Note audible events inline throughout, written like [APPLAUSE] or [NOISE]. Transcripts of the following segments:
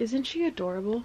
Isn't she adorable?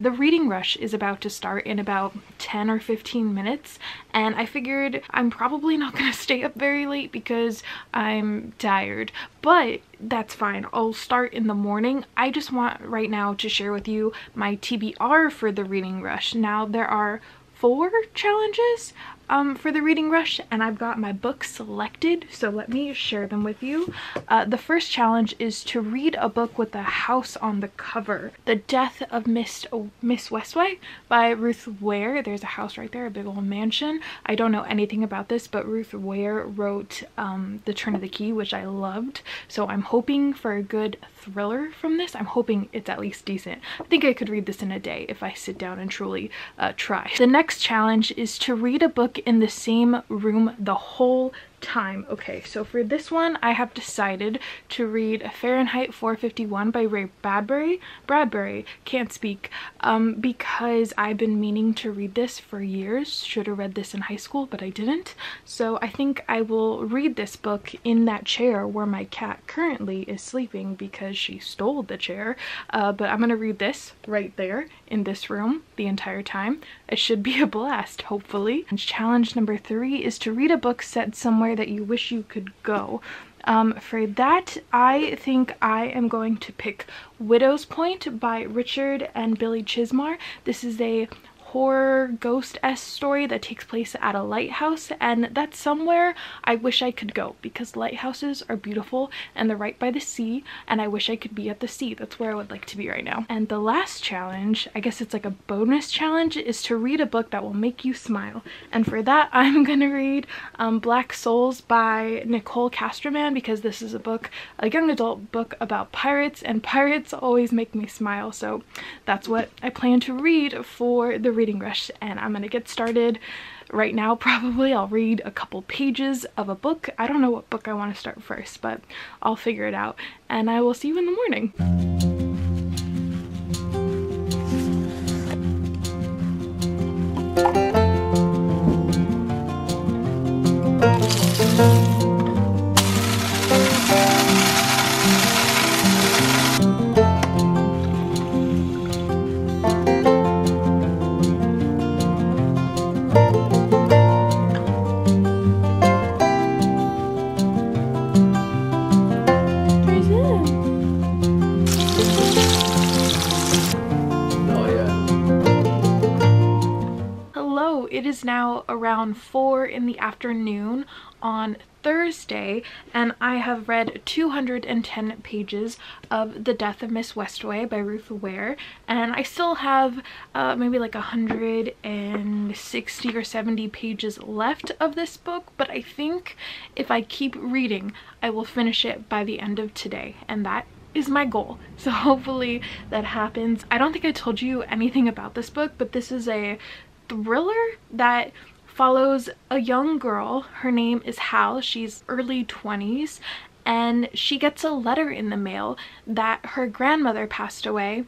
The reading rush is about to start in about 10 or 15 minutes and I figured I'm probably not [LAUGHS] gonna stay up very late because I'm tired. But that's fine. I'll start in the morning. I just want right now to share with you my TBR for the reading rush. Now there are four challenges um, for the reading rush and I've got my books selected so let me share them with you. Uh, the first challenge is to read a book with a house on the cover. The Death of Miss, oh, Miss Westaway by Ruth Ware. There's a house right there, a big old mansion. I don't know anything about this but Ruth Ware wrote um, The Turn of the Key which I loved so I'm hoping for a good thriller from this. I'm hoping it's at least decent. I think I could read this in a day if I sit down and truly uh, try. The next challenge is to read a book in the same room the whole time. Okay, so for this one, I have decided to read a Fahrenheit 451 by Ray Bradbury. Bradbury, can't speak, um, because I've been meaning to read this for years. Should have read this in high school, but I didn't. So I think I will read this book in that chair where my cat currently is sleeping because she stole the chair. Uh, but I'm gonna read this right there in this room the entire time. It should be a blast, hopefully. And challenge number three is to read a book set somewhere somewhere that you wish you could go. Um, for that, I think I am going to pick Widow's Point by Richard and Billy Chizmar. This is a horror ghost-esque story that takes place at a lighthouse and that's somewhere I wish I could go because lighthouses are beautiful and they're right by the sea and I wish I could be at the sea. That's where I would like to be right now. And the last challenge, I guess it's like a bonus challenge, is to read a book that will make you smile. And for that, [LAUGHS] I'm gonna read um, Blacksouls by Nicole Castroman because this is a book, a young adult book about pirates and pirates always make me smile. So that's what I plan to read for the reading rush and I'm gonna get started right now probably. I'll read a couple pages of a book. I don't know what book I want to start first, but I'll figure it out and I will see you in the morning. Now around 4 in the afternoon on Thursday and I have read 210 pages of The Death of Miss Westaway by Ruth Ware and I still have uh, maybe like 160 or 70 pages left of this book but I think if I keep reading I will finish it by the end of today and that is my goal. So hopefully that happens. I don't think i told you anything about this book but this is a thriller that follows a young girl. Her name is Hal. She's early 20s and she gets a letter in the mail that her grandmother passed away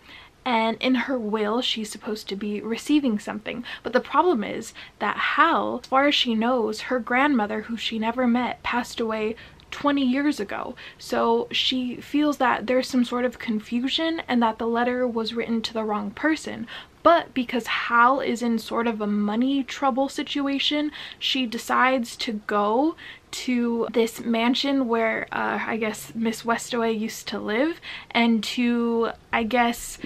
and in her will she's supposed to be receiving something but the problem is that Hal as far as she knows her grandmother who she never met passed away 20 years ago. So she feels that there's some sort of confusion and that the letter was written to the wrong person. But because Hal is in sort of a money trouble situation, she decides to go to this mansion where uh, I guess Miss Westaway used to live and to, I guess,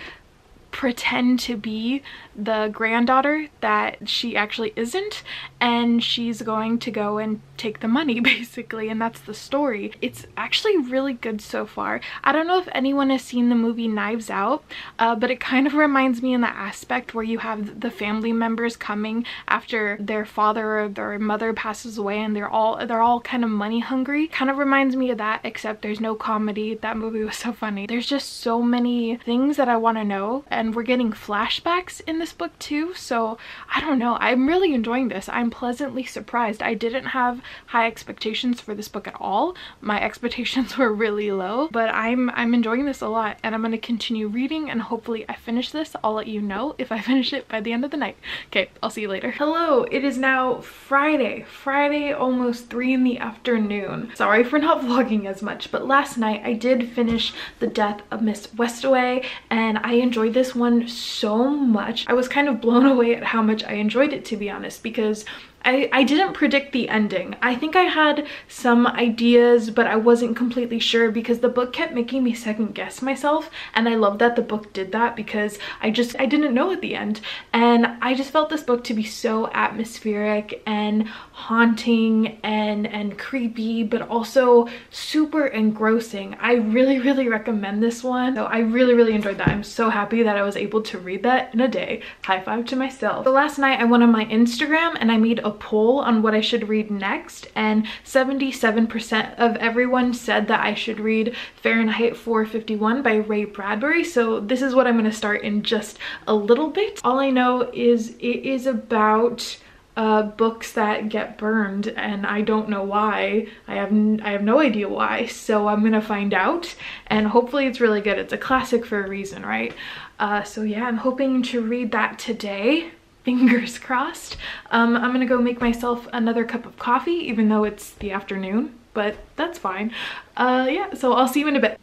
pretend to be the granddaughter that she actually isn't and she's going to go and take the money [LAUGHS] basically and that's the story. It's actually really good so far. I don't know if anyone has seen the movie knives out uh, but it kind of [LAUGHS] reminds me in the aspect where you have the family members coming after their father or their mother passes away and they're all they're all kind of money hungry. Kind of reminds me of that except there's no comedy. That movie [LAUGHS] was so funny. There's just so many things that i want to know and we're getting flashbacks in this book too so i don't know. I'm really enjoying this. I'm pleasantly surprised. I didn't have high expectations for this book at all. My expectations [LAUGHS] were really low, but I'm I'm enjoying this a lot and I'm going to continue reading and hopefully I finish this. I'll let you know if I [LAUGHS] finish it by the end of the night. Okay, I'll see you later. Hello, it is now Friday. Friday, almost 3 in the afternoon. Sorry for not [LAUGHS] vlogging as much, but last night I did finish The Death of Miss Westaway and I enjoyed this one so much. I was kind of blown away at how much I enjoyed it to be honest because I, I didn't predict the ending. I think I had some ideas, but I wasn't completely sure because the book kept making me second guess myself. And I love that the book did that because I just, I didn't know at the end. And I just felt this book to be so atmospheric and haunting and, and creepy, but also super engrossing. I really, really recommend this one. So I really, really enjoyed that. I'm so happy that I was able to read that in a day. High five to myself. So last night I went on my Instagram and I made a poll on what I should read next and 77% of everyone said that I should read Fahrenheit 451 by Ray Bradbury. So this is what I'm to start in just a little bit. All I know is it is about uh, books that get burned and I don't know why. I have, I have no idea why, so I'm gonna find out and hopefully it's really good. It's a classic for a reason, right? Uh, so yeah, I'm hoping to read that today fingers [LAUGHS] crossed. Um, I'm gonna go make myself another cup of coffee, even though it's the afternoon, but that's fine. Uh, yeah, so I'll see you in a bit.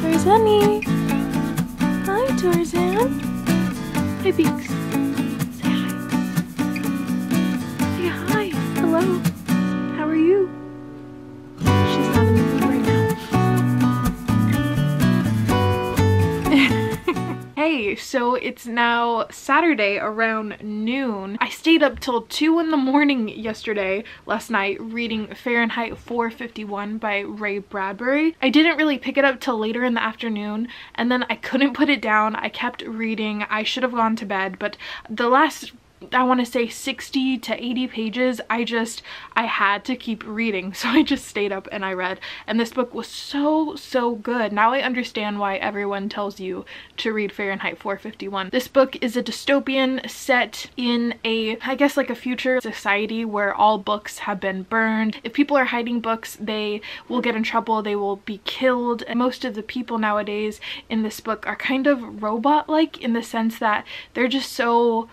Tarzani! Hi, Tarzan! Hi, Beaks. So it's now Saturday around noon. I stayed up till 2 in the morning yesterday, last night, reading Fahrenheit 451 by Ray Bradbury. I didn't really pick it up till later in the afternoon, and then I couldn't put it down. I kept reading. I should have gone to bed, but the last I want to say 60 to 80 pages. I just, I had to keep reading. [LAUGHS] So I just stayed up and I read. And this book was so, so good. Now I understand why everyone tells you to read Fahrenheit 451. This book is a dystopian set in a, I guess like a future society where all books have been burned. If people are hiding books, they will get in trouble. They will be killed. And most of the people nowadays in this book are kind of robot-like in the sense that they're just so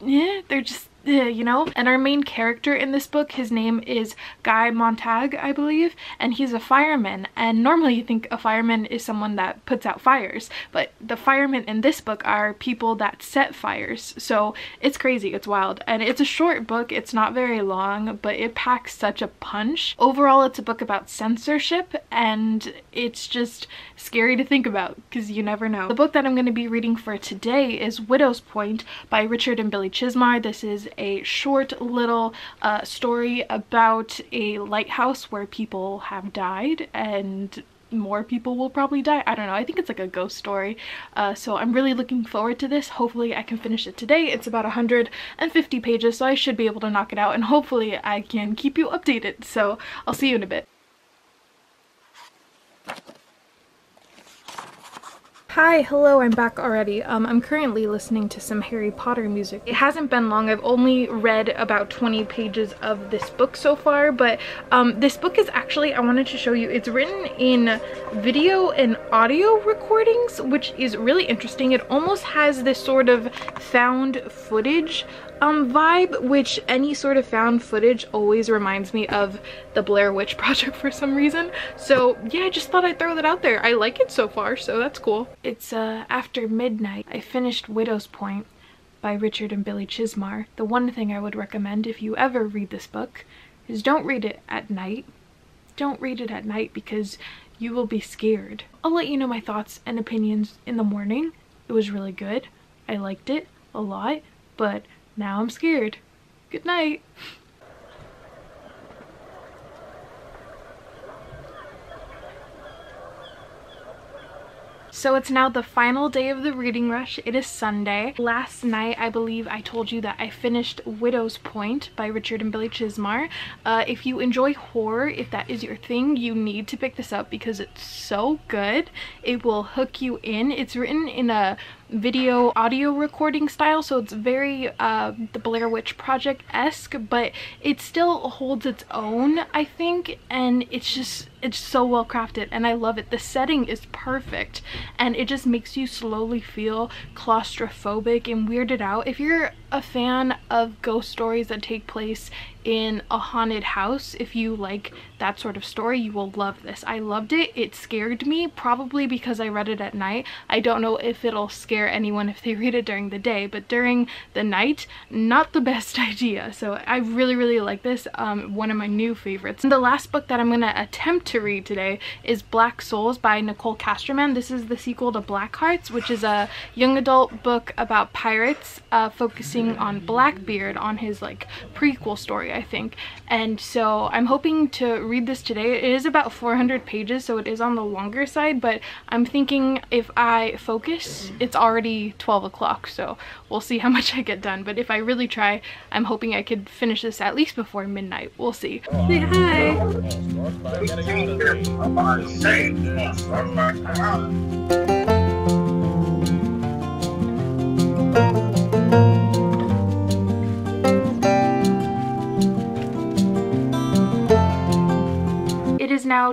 yeah, they're just [LAUGHS] you know? And our main character in this book, his name is Guy Montag, I believe, and he's a fireman. And normally you think a fireman is someone that puts out fires, but the firemen in this book are people that set fires. So it's crazy, it's wild. And it's a short book, it's not very long, but it packs such a punch. Overall, it's a book about censorship, and it's just scary to think about because you never know. The book that I'm going to be reading for today is Widow's Point by Richard and Billy Chizmar. This is a short little uh, story about a lighthouse where people have died and more people will probably die. I don't know. I think it's like a ghost story. Uh, so I'm really looking forward to this. Hopefully I can finish it today. It's about 150 pages, so I should be able to knock it out. And hopefully I can keep you updated. So I'll see you in a bit. Hi, hello, I'm back already. Um, I'm currently listening to some Harry Potter music. It hasn't been long. I've only read about 20 pages of this book so far, but um, this book is actually, I wanted to show you, it's written in video and audio recordings, which is really interesting. It almost has this sort of found footage um, vibe, which any sort of found footage always reminds me of the Blair Witch [LAUGHS] Project for some reason. So yeah, I just thought I'd throw that out there. I like it so far, so that's cool. It's uh, after midnight. I finished Widow's Point by Richard and Billy Chizmar. The one thing I would recommend if you ever read this book is don't read it at night. Don't read it at night because you will be scared. I'll let you know my thoughts and opinions in the morning. It was really good. I liked it a lot, but now I'm scared. Good night. So it's now the final day of the reading rush. It is Sunday. Last night, I believe I told you that I finished Widow's Point by Richard and Billy Chizmar. Uh, if you enjoy horror, if that is your thing, you need to pick this up because it's so good. It will hook you in. It's written in a video audio recording style so it's very uh, the Blair Witch Project-esque but it still holds its own I think and it's just it's so well crafted and I love it. The setting is perfect and it just makes you slowly feel claustrophobic and weirded out. If you're a fan of ghost stories that take place in a haunted house, if you like that sort of story, you will love this. I loved it. It scared me, probably because I read it at night. I don't know if it'll scare anyone if they [LAUGHS] read it during the day, but during the night, not the best [LAUGHS] idea. So I really, really like this. Um, one of my new favorites. And the last book that I'm going to attempt to read today is Blacksouls by Nicole Castroman. This is the sequel to Blackhearts, which is a young adult book about pirates uh, focusing on Blackbeard on his like prequel story, I think. And so I'm hoping to read this today. It is about 400 pages, so it is on the longer side, but I'm thinking if I focus, it's already 12 o'clock, so we'll see how [LAUGHS] much I get done. But if I really try, I'm hoping I could finish this at least before midnight. We'll see. Say hi!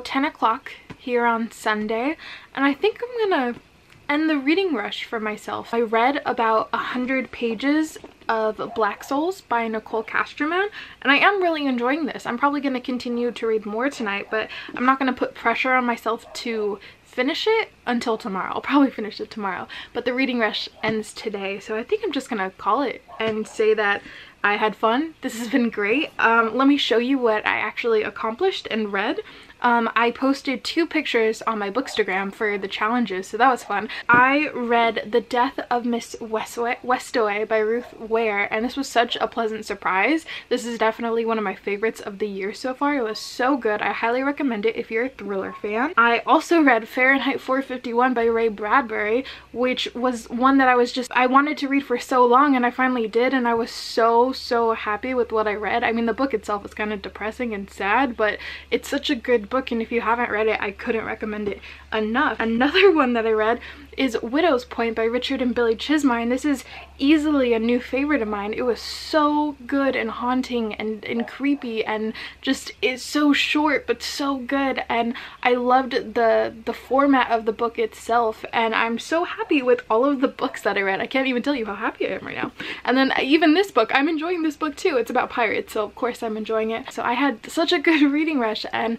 10 o'clock here on Sunday and I think I'm gonna end the reading rush for myself. I read about a hundred pages of Blacksouls by Nicole Castroman and I am really enjoying this. I'm probably going to continue to read more tonight but I'm not going to put pressure on myself to finish it until tomorrow. I'll probably finish it tomorrow but the reading rush ends today so I think I'm just going to call it and say that I had fun. This has been great. Um, let me show you what I actually accomplished and read um, I posted two pictures on my bookstagram for the challenges, so that was fun. I read The Death of Miss Westaway by Ruth Ware, and this was such a pleasant surprise. This is definitely one of my favorites of the year so far. It was so good. I highly recommend it if you're a thriller fan. I also read Fahrenheit 451 by Ray Bradbury, which was one that I was just, I wanted to read for so long, and I finally did, and I was so, so happy with what I read. I mean, the book itself is kind of depressing and sad, but it's such a good book and if you haven't read it I couldn't recommend it enough. Another one that I read is Widow's Point by Richard and Billy Chizmar and this is easily a new favorite of mine. It was so good and haunting and, and creepy and just it's so short but so good and I loved the the format of the book itself and I'm so happy with all of the books that I read. I can't even tell you how happy I am right now. And then even this book, I'm enjoying this book too. It's about pirates so of course I'm enjoying it. So I had such a good [LAUGHS] reading rush and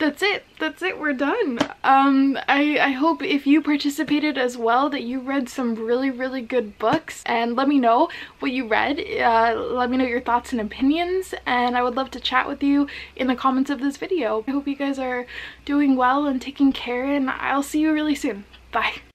that's it. That's it. We're done. Um i i hope if you participated as well that you read some really really good books. And let me know what you read. Uh let me know your thoughts and opinions. And i would love to chat with you in the comments of this video. I hope you guys are doing well and taking care. And i'll see you really soon. Bye